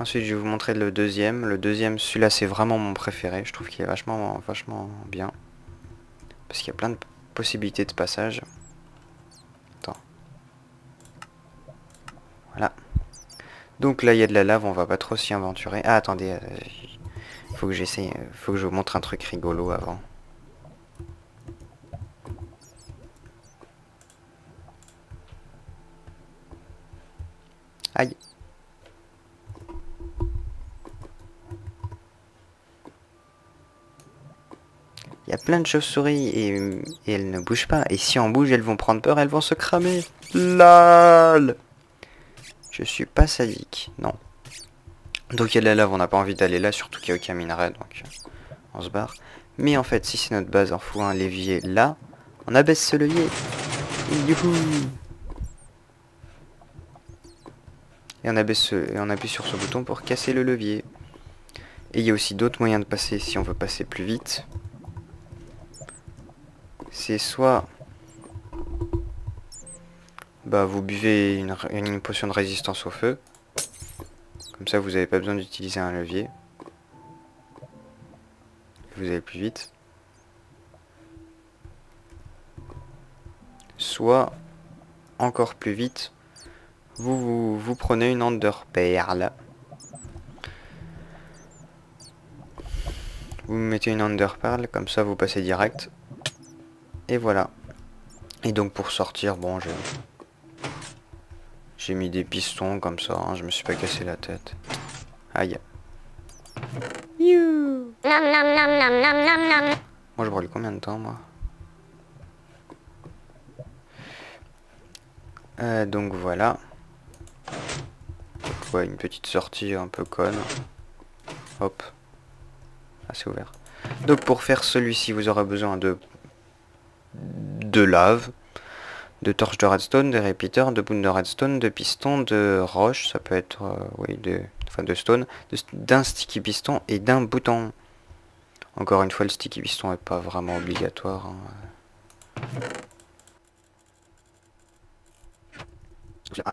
Ensuite, je vais vous montrer le deuxième. Le deuxième, celui-là, c'est vraiment mon préféré. Je trouve qu'il est vachement, vachement bien. Parce qu'il y a plein de possibilités de passage. Attends. Voilà. Donc là, il y a de la lave, on va pas trop s'y aventurer. Ah, attendez. Euh, faut que faut que je vous montre un truc rigolo avant. Aïe. Il y a plein de chauves-souris et, elles ne bougent pas. Et si on bouge, elles vont prendre peur, elles vont se cramer. LOL Je suis pas sadique, non. Donc il y a de la lave, on n'a pas envie d'aller là, surtout qu'il n'y a aucun minerai, donc euh, on se barre. Mais en fait, si c'est notre base, on fout un levier là, on abaisse ce levier. Et on, abaisse et on appuie sur ce bouton pour casser le levier. Et il y a aussi d'autres moyens de passer si on veut passer plus vite c'est soit bah, vous buvez une, potion de résistance au feu. Comme ça, vous n'avez pas besoin d'utiliser un levier. Vous allez plus vite. Soit, encore plus vite, vous, vous, prenez une Underperle. Vous mettez une Underperle, comme ça vous passez direct. Et voilà. Et donc pour sortir, bon, j'ai... J'ai mis des pistons comme ça, hein, je me suis pas cassé la tête. Aïe. You. Moi je brûle combien de temps moi? Euh, Donc voilà. ouais, une petite sortie un peu conne. Hop. Ah c'est ouvert. Donc pour faire celui-ci vous aurez besoin de de lave, de torches de redstone, de repeaters, de boules de redstone, de pistons, de roche, ça peut être, euh, oui, de, enfin de stone, d'un sticky piston et d'un bouton. Encore une fois, le sticky piston est pas vraiment obligatoire. Hein. Ah,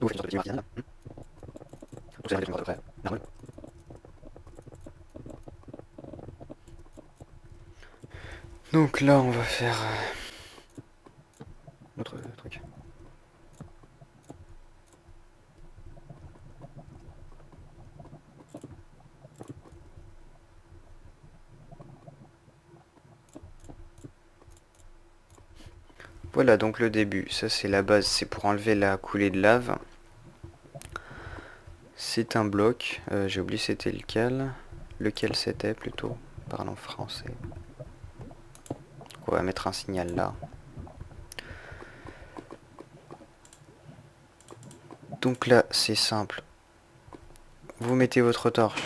Vous faites une sorte de petit martial, là. Donc là, on va faire euh, notre truc. Voilà donc le début, ça c'est la base, c'est pour enlever la coulée de lave. C'est un bloc, euh, j'ai oublié c'était lequel, lequel c'était plutôt, parlant français. on va mettre un signal là. Donc là c'est simple, vous mettez votre torche.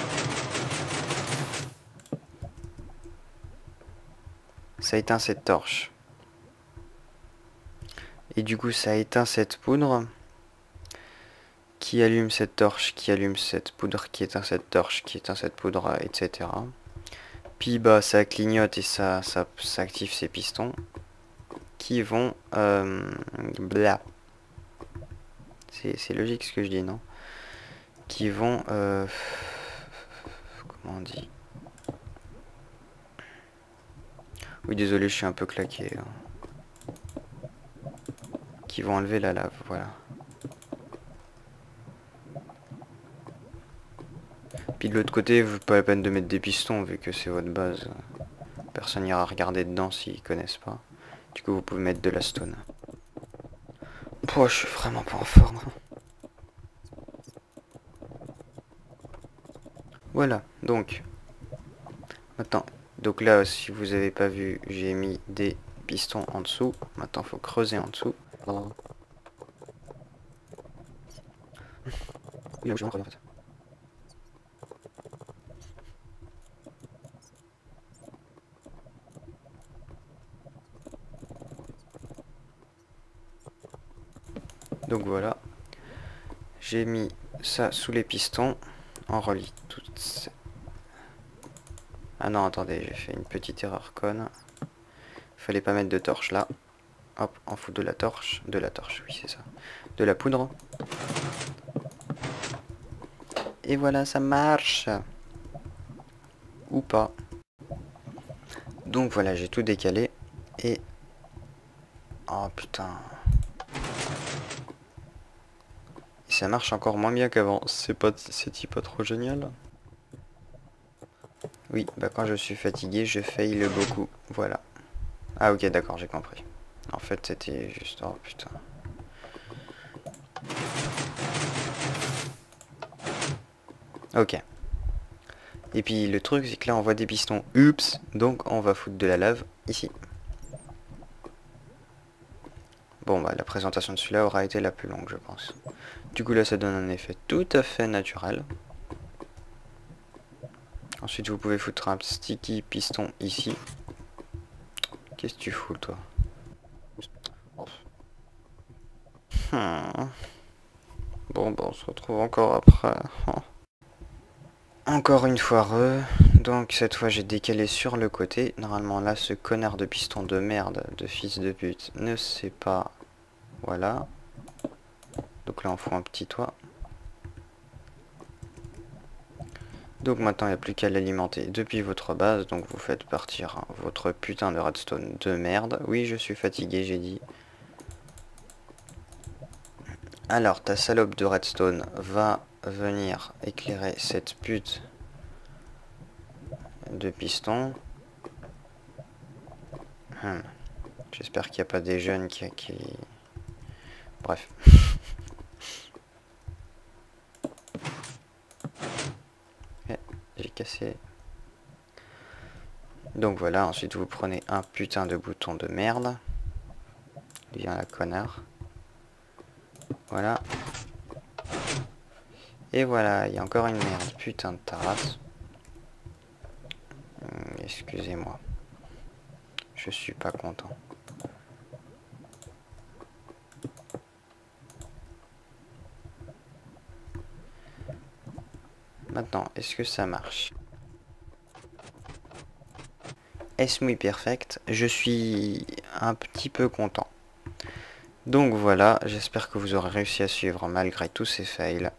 Ça éteint cette torche. Et du coup ça éteint cette poudre qui allume cette torche, qui allume cette poudre, qui éteint cette torche, qui éteint cette poudre, etc. Puis bah ça clignote et ça, ça, active ces pistons qui vont... Euh, C'est logique ce que je dis, non? Qui vont... Euh, comment on dit? Oui, désolé, je suis un peu claqué. Hein. Qui vont enlever la lave, voilà. Puis de l'autre côté, pas la peine de mettre des pistons vu que c'est votre base. Personne n'ira regarder dedans s'ils connaissent pas. Du coup, vous pouvez mettre de la stone. Oh, je suis vraiment pas en forme. Voilà, donc. Maintenant, donc là, si vous avez pas vu, j'ai mis des piston en dessous. Maintenant, faut creuser en dessous. Donc voilà. J'ai mis ça sous les pistons. On relie toutes ces... Ah non, attendez, j'ai fait une petite erreur conne. Fallait pas mettre de torche là. Hop, on fout de la torche. De la torche, oui, c'est ça. De la poudre. Et voilà, ça marche. Ou pas. Donc voilà, j'ai tout décalé. Et... Oh putain. ça marche encore moins bien qu'avant. C'est pas, pas trop génial. Oui, bah quand je suis fatigué, je fail beaucoup. Voilà. Ah ok, d'accord, j'ai compris. En fait, c'était juste... Oh putain. Ok. Et puis le truc, c'est que là, on voit des pistons. Oups Donc, on va foutre de la lave ici. Bon, bah, la présentation de celui-là aura été la plus longue, je pense. Du coup, là, ça donne un effet tout à fait naturel. Ensuite, vous pouvez foutre un sticky piston ici. Qu'est-ce que tu fous, toi? Hmm. Bon, bon, on se retrouve encore après. Encore une fois re. Donc, cette fois, j'ai décalé sur le côté. Normalement, là, ce connard de piston de merde, de fils de pute, ne sait pas... Voilà. Donc là, on fout un petit toit. Donc maintenant, il n'y a plus qu'à l'alimenter depuis votre base. Donc vous faites partir votre putain de redstone de merde. Oui, je suis fatigué, j'ai dit. Alors, ta salope de redstone va venir éclairer cette pute de piston. Hmm. J'espère qu'il n'y a pas des jeunes qui... qui... Bref. cassé. Donc voilà, ensuite vous prenez un putain de bouton de merde. Viens la connard. Voilà. Et voilà, il y a encore une merde, putain de taras. Hum, excusez-moi. Je suis pas content. Maintenant, est-ce que ça marche? Est-ce muy perfect? Je suis un petit peu content. Donc voilà, j'espère que vous aurez réussi à suivre malgré tous ces fails.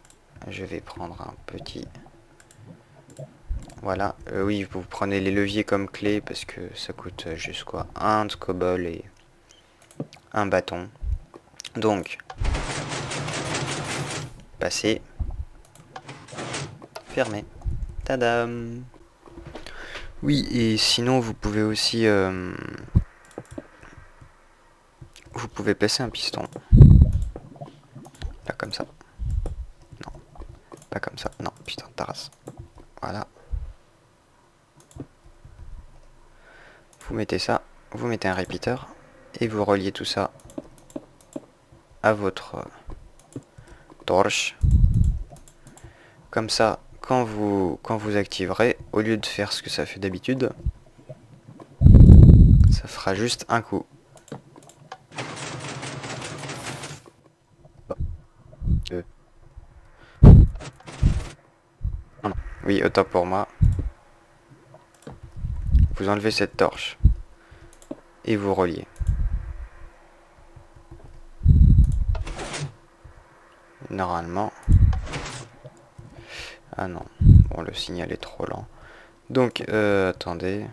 Je vais prendre un petit... Voilà, euh, oui, vous prenez les leviers comme clé parce que ça coûte juste quoi Un de et un bâton. Donc, passez fermé. Tadam Oui, et sinon vous pouvez aussi... Euh, vous pouvez passer un piston. Là, comme ça. Non. Pas comme ça. Non, putain, ta race. Voilà. Vous mettez ça. Vous mettez un répéteur. Et vous reliez tout ça à votre torche. Comme ça, quand vous, quand vous activerez, au lieu de faire ce que ça fait d'habitude, ça fera juste un coup. Oui, autant pour moi. Vous enlevez cette torche. Et vous reliez. Normalement... Ah non, bon le signal est trop lent. Donc, euh, attendez.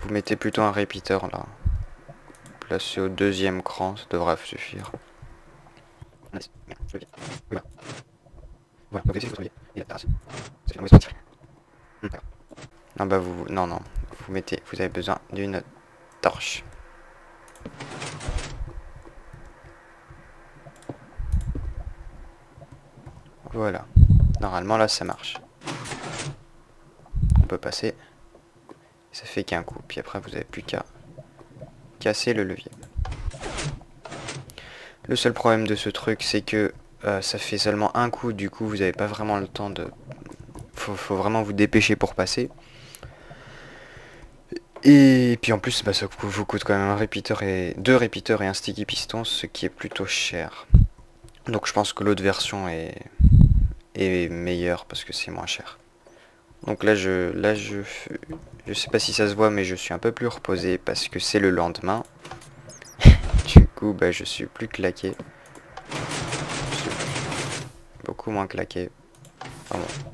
Vous mettez plutôt un répéteur là. Placé au deuxième cran, ça devrait suffire. Non bah vous, non non, vous mettez, vous avez besoin d'une torche. Voilà. Normalement là ça marche. On peut passer. Ça fait qu'un coup. Puis après, vous n'avez plus qu'à casser le levier. Le seul problème de ce truc, c'est que euh, ça fait seulement un coup. Du coup, vous n'avez pas vraiment le temps de... Faut, faut vraiment vous dépêcher pour passer. Et puis en plus, bah, ça vous coûte quand même un repeater et deux repeaters et un sticky piston, ce qui est plutôt cher. Donc je pense que l'autre version est, est meilleure parce que c'est moins cher. Donc là, je, là, je, je sais pas si ça se voit, mais je suis un peu plus reposé parce que c'est le lendemain. du coup, bah, je suis plus claqué. Beaucoup moins claqué. Enfin bon.